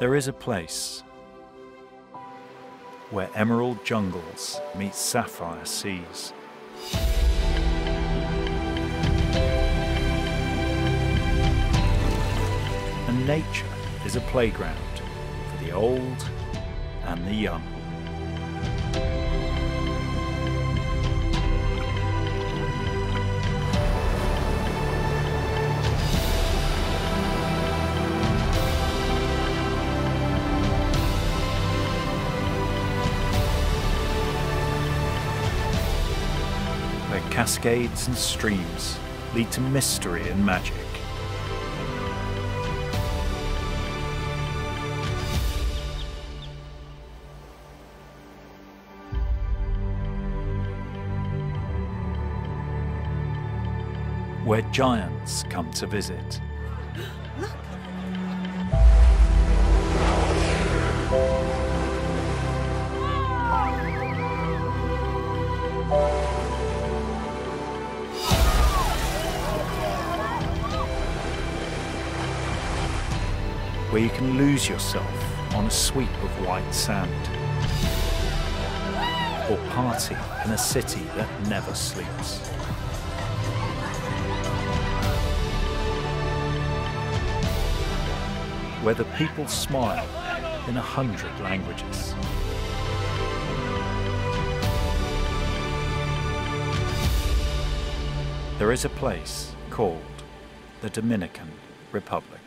There is a place where emerald jungles meet sapphire seas. And nature is a playground for the old and the young. where cascades and streams lead to mystery and magic. Where giants come to visit. where you can lose yourself on a sweep of white sand. Or party in a city that never sleeps. Where the people smile in a hundred languages. There is a place called the Dominican Republic.